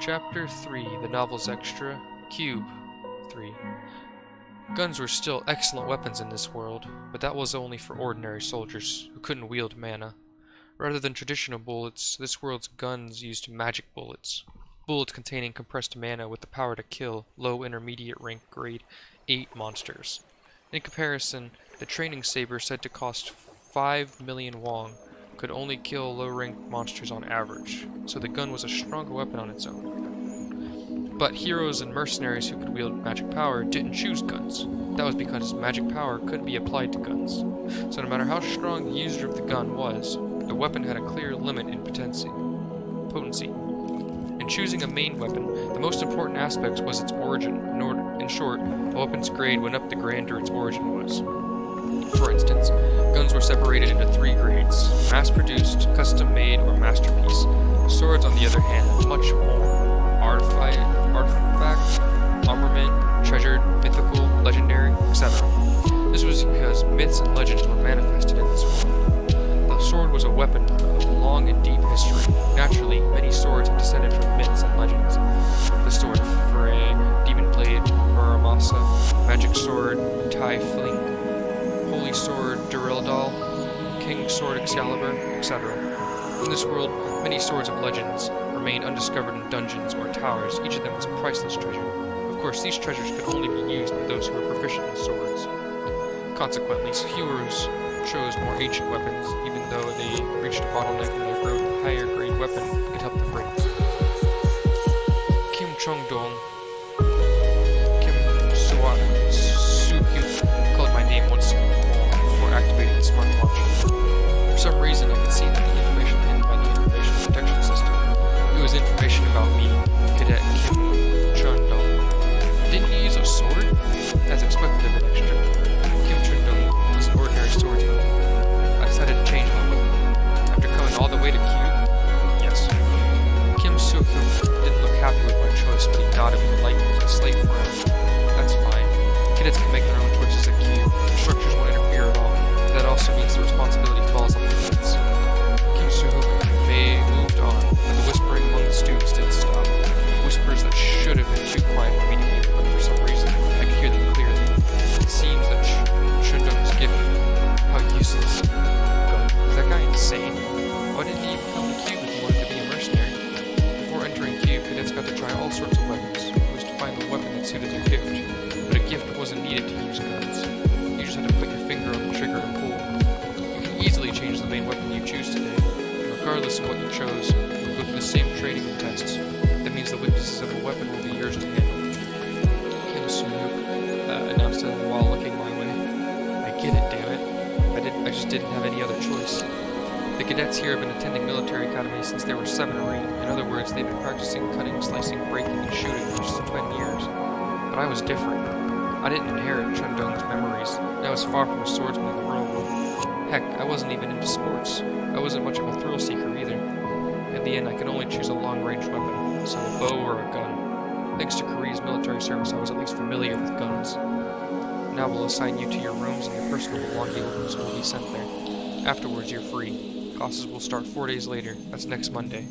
Chapter 3 The Novel's Extra Cube 3 Guns were still excellent weapons in this world, but that was only for ordinary soldiers who couldn't wield mana. Rather than traditional bullets, this world's guns used magic bullets. Bullets containing compressed mana with the power to kill low intermediate rank grade 8 monsters. In comparison, the training saber said to cost 5 million won could only kill low-ranked monsters on average, so the gun was a stronger weapon on its own. But heroes and mercenaries who could wield magic power didn't choose guns. That was because magic power couldn't be applied to guns. So no matter how strong the user of the gun was, the weapon had a clear limit in potency. potency. In choosing a main weapon, the most important aspect was its origin. In, order, in short, a weapon's grade went up the grander its origin was. For instance, guns were separated into three grades mass-produced, custom-made, or masterpiece. Swords, on the other hand, have much more artifact, artifact armament, treasured, mythical, legendary, etc. This was because myths and legends were manifested in this world. The sword was a weapon of long and deep history. Naturally, many swords have descended from myths and legends. The sword of Frey, Demon Blade, Muramasa, Magic Sword, Tyrfing, Holy Sword Durandal, King's Sword Excalibur, etc. In this world, many swords of legends remain undiscovered in dungeons or towers, each of them is a priceless treasure. Of course, these treasures could only be used by those who were proficient in swords. Consequently, heroes chose more ancient weapons, even though they reached a bottleneck in their growth, a higher grade weapon could help them break. Kim Chung-dong, Kim Cadets can make their own choices at Cube. Instructors won't interfere at all. That also means the responsibility falls on the cadets. Kim Soo-hyun may moved on, but the whispering among the students didn't stop. Whispers that should have been too quiet for me to hear, but for some reason, I could hear them clearly. It seems that Ch- Chundong's gift. How useless. God, is that guy insane? Why didn't he even come to Cube if he wanted to be a mercenary? Before entering Cube, cadets got to try all sorts of weapons. It was to find the weapon that suited their gift wasn't needed to use guns. You just had to put your finger on the trigger and pull. You can easily change the main weapon you choose today. And regardless of what you chose, you'll go through the same training and tests. That means the weaknesses of a weapon will be yours to handle. Kim Soo-hyuk uh, announced it while looking my way. I get it, damn it. I didn't. I just didn't have any other choice. The cadets here have been attending military academy since they were seven or eight. In other words, they've been practicing cutting, slicing, breaking, and shooting for just 20 years. But I was different. I didn't inherit Chundong's memories, I was far from a swordsman in the real world. Heck, I wasn't even into sports. I wasn't much of a thrill seeker either. In the end, I could only choose a long-range weapon, so a bow or a gun. Thanks to Korea's military service, I was at least familiar with guns. Now we'll assign you to your rooms and your personal belongings will be sent there. Afterwards, you're free. Classes will start four days later. That's next Monday.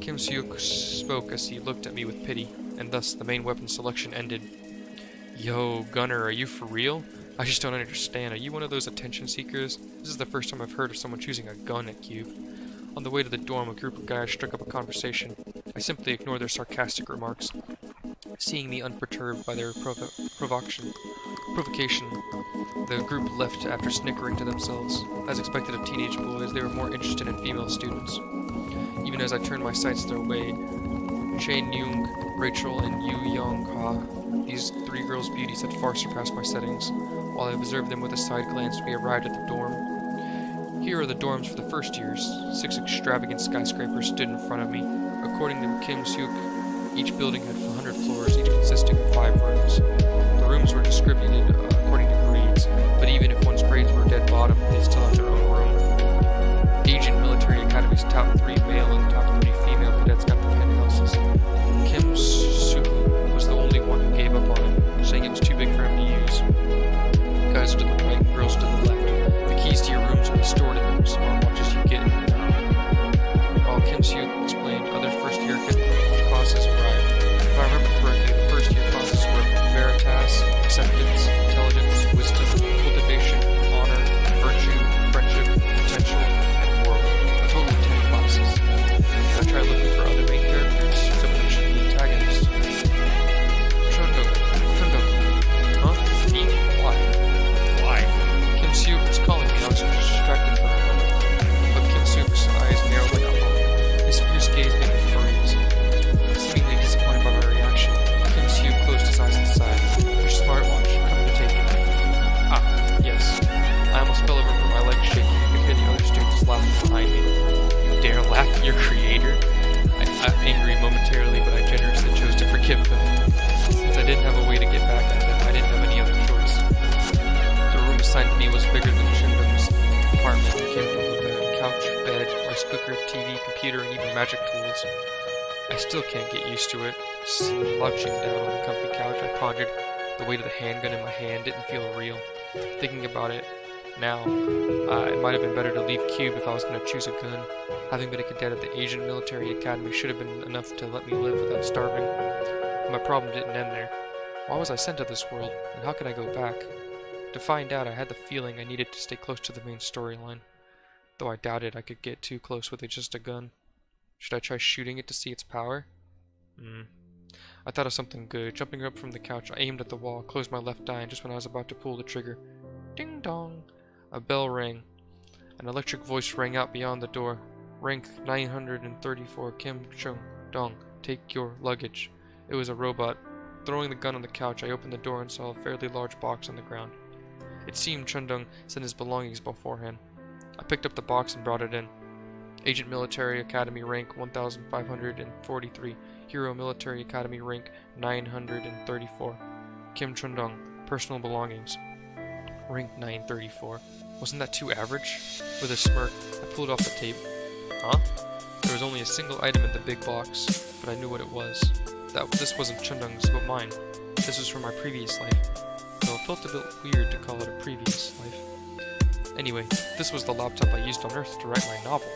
Kim Seok spoke as he looked at me with pity, and thus the main weapon selection ended. Yo, Gunner, are you for real? I just don't understand. Are you one of those attention seekers? This is the first time I've heard of someone choosing a gun at Cube. On the way to the dorm, a group of guys struck up a conversation. I simply ignored their sarcastic remarks. Seeing me unperturbed by their provo- provocation, provocation, the group left after snickering to themselves. As expected of teenage boys, they were more interested in female students. Even as I turned my sights their way, Chae Nyung, Rachel, and Yu Young Ha, these three girls' beauties had far surpassed my settings. While I observed them with a side glance, we arrived at the dorm. Here are the dorms for the first years. Six extravagant skyscrapers stood in front of me. According to Kim Suk, each building had 100 floors, each consisting of five rooms. The rooms were distributed according to grades, but even if one's grades were dead bottom, they still had their own room. Asian Military Academy's top uh, angry momentarily, but I generously chose to forgive them. Since I didn't have a way to get back at them, I didn't have any other choice. The room assigned to me was bigger than Shindong's apartment. It came with a couch, bed, rice cooker, TV, computer, and even magic tools. I still can't get used to it. Slouching down on the comfy couch, I pondered the weight of the handgun in my hand didn't feel real. Thinking about it now, uh, it might have been better to leave Cube if I was going to choose a gun. Having been a cadet at the Asian Military Academy should have been enough to let me live without starving. But my problem didn't end there. Why was I sent to this world, and how could I go back? To find out, I had the feeling I needed to stay close to the main storyline, though I doubted I could get too close with just a gun. Should I try shooting it to see its power? Hmm. I thought of something good. Jumping up from the couch, I aimed at the wall, closed my left eye, and just when I was about to pull the trigger, ding dong, a bell rang. An electric voice rang out beyond the door. Rank 934 Kim Chung Dong, take your luggage. It was a robot. Throwing the gun on the couch, I opened the door and saw a fairly large box on the ground. It seemed Chundong sent his belongings beforehand. I picked up the box and brought it in. Agent Military Academy rank 1543. Hero Military Academy rank 934. Kim Chundong, personal belongings. Rank 934. Wasn't that too average? With a smirk, I pulled off the tape. Huh? There was only a single item in the big box, but I knew what it was. That this wasn't Chundong's, but mine. This was from my previous life, though it felt a bit weird to call it a previous life. Anyway, this was the laptop I used on Earth to write my novel.